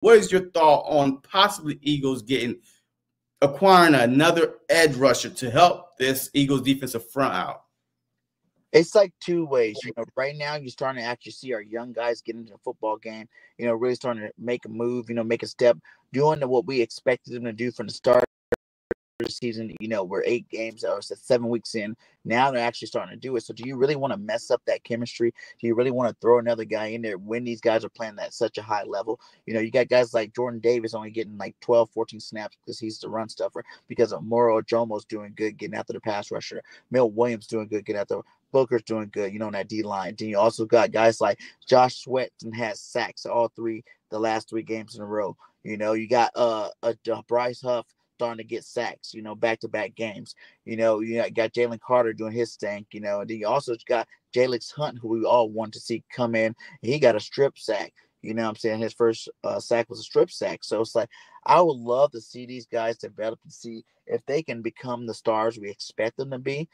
what is your thought on possibly Eagles getting acquiring another edge rusher to help this Eagles defensive front out? It's like two ways. You know, right now you're starting to actually see our young guys get into the football game. You know, really starting to make a move. You know, make a step, doing what we expected them to do from the start season, you know, we're eight games or seven weeks in. Now they're actually starting to do it. So do you really want to mess up that chemistry? Do you really want to throw another guy in there when these guys are playing at such a high level? You know, you got guys like Jordan Davis only getting like 12, 14 snaps because he's the run stuffer, because Moro Ojomo's doing good getting after the pass rusher. Milt Williams doing good getting after Booker's doing good, you know, on that D line. Then you also got guys like Josh Sweat and has sacks all three the last three games in a row. You know, you got uh, a Bryce Huff starting to get sacks, you know, back to back games. You know, you got Jalen Carter doing his thing, you know, and then you also got Jalyx Hunt, who we all want to see come in. He got a strip sack. You know I'm saying? His first uh, sack was a strip sack. So it's like, I would love to see these guys develop and see if they can become the stars we expect them to be.